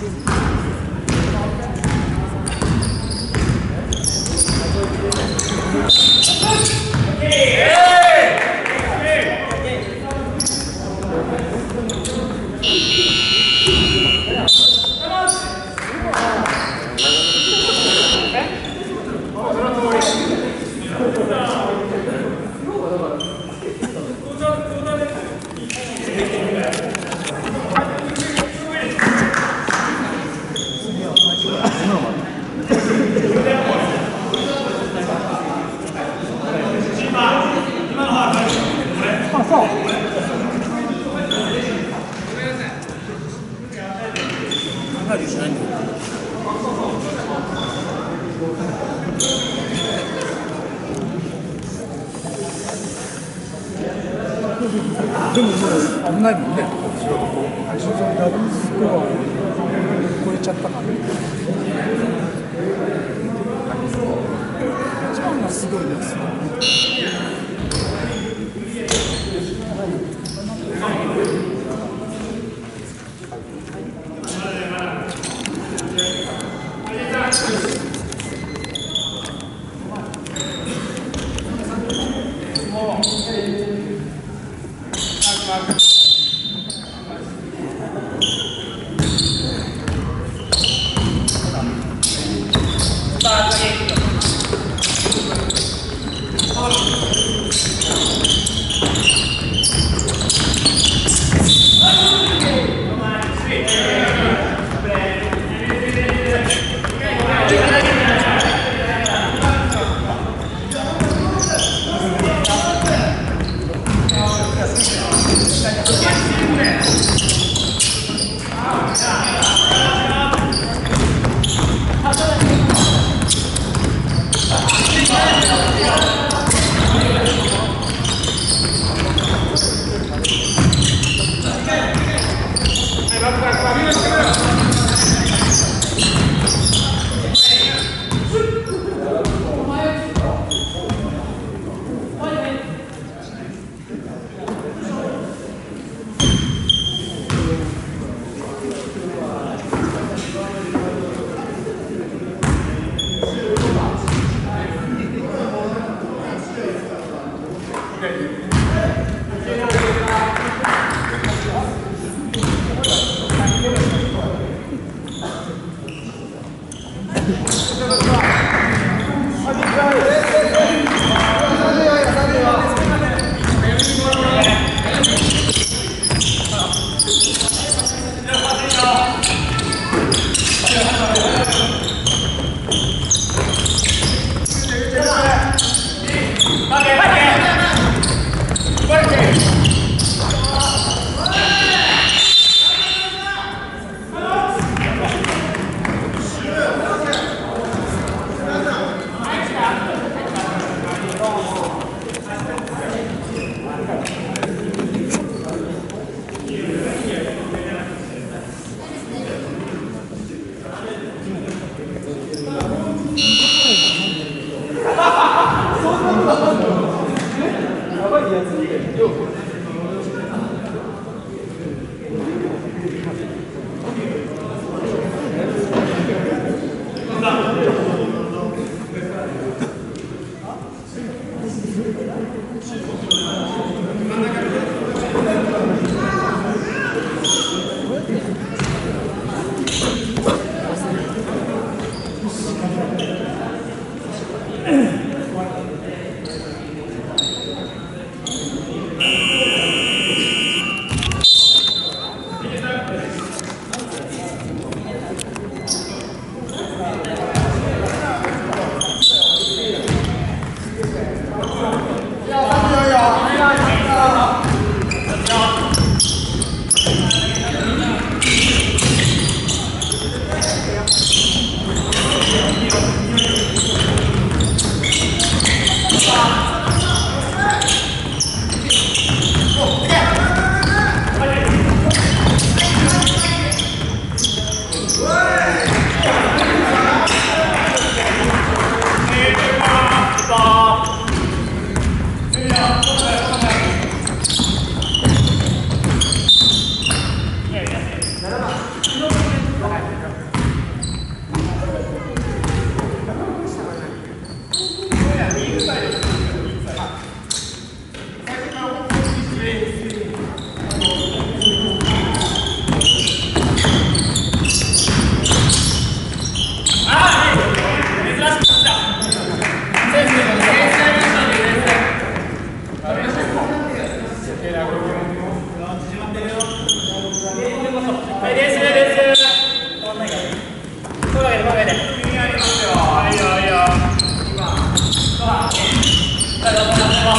Thank 今はすごいです。Obrigado.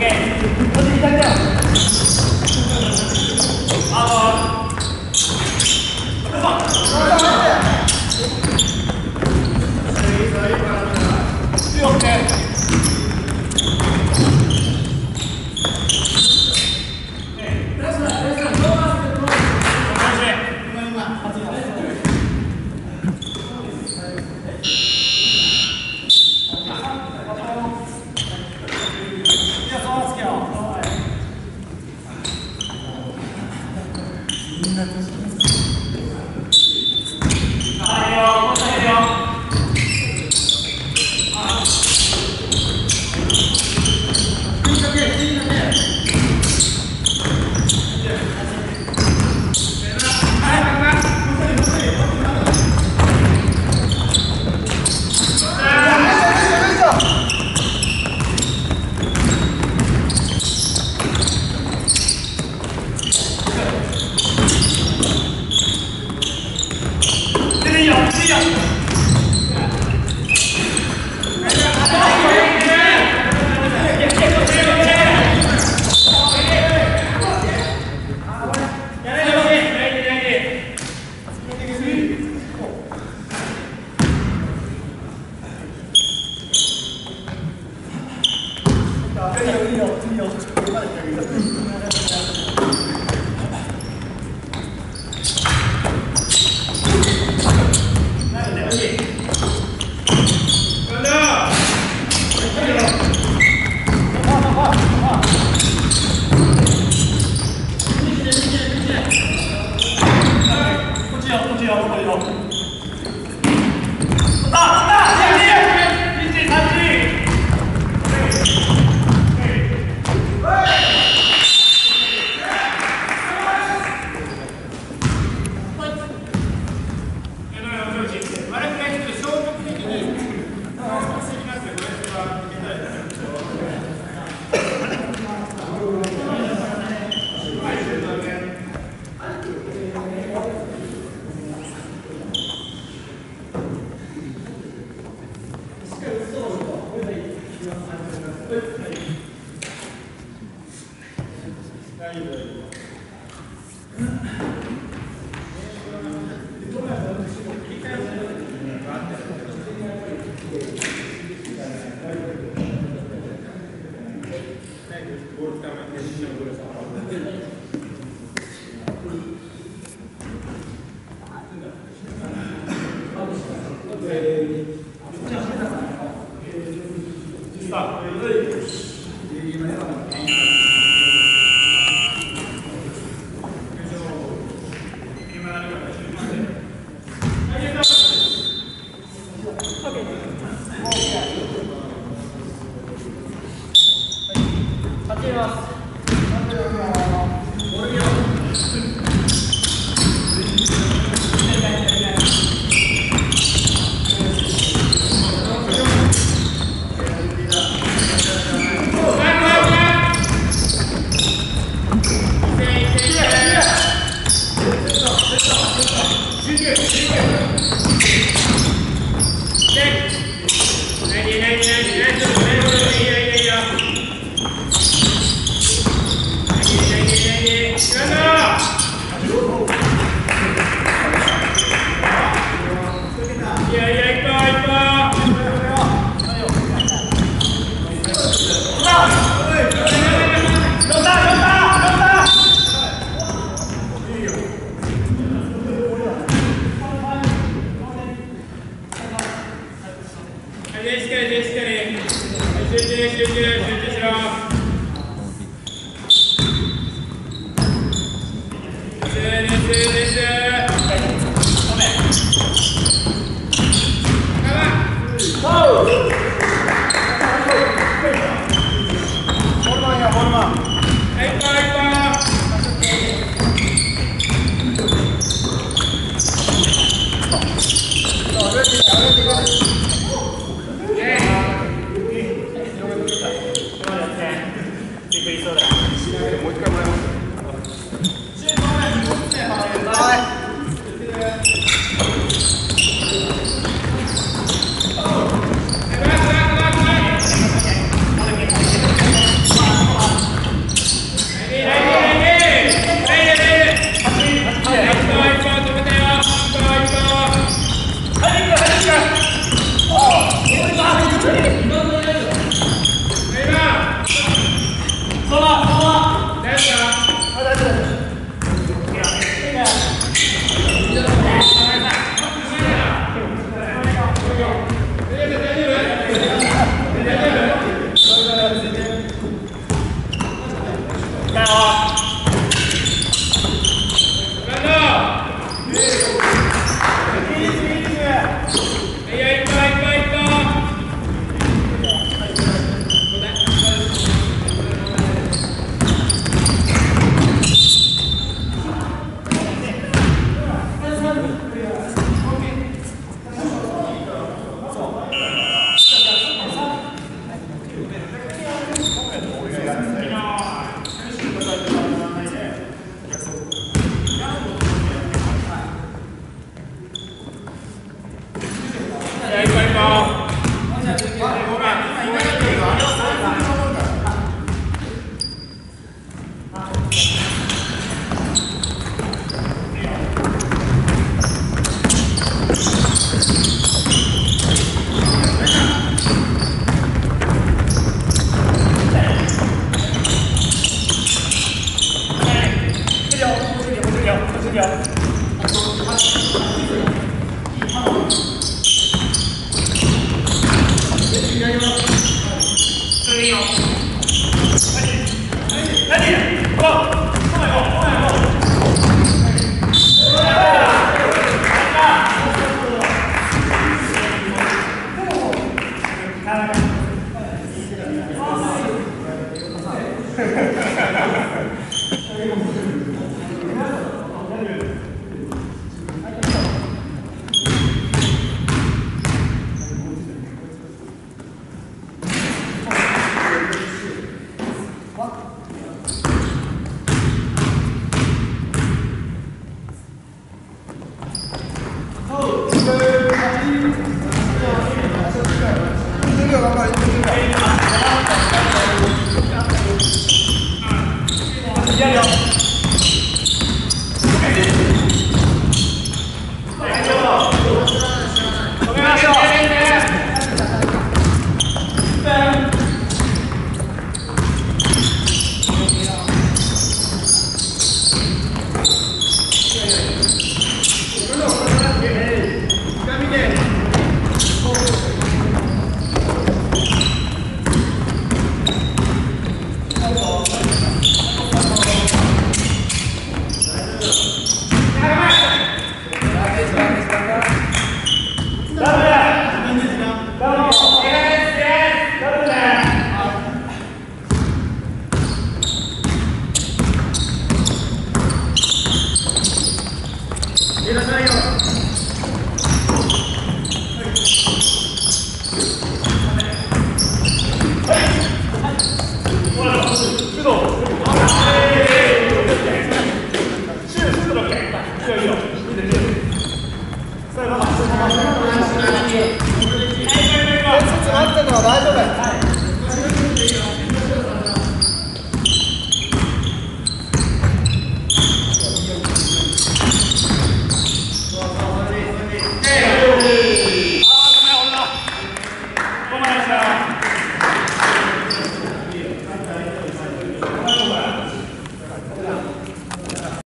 OK。Не надо знать. 뛰어줘 Yeah.